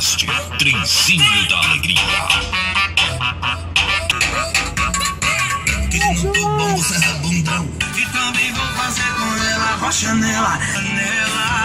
podcast Trenzinho da Alegria. Querido bom, Serra Bundão. E também vou fazer com ela, rocha nela, nela.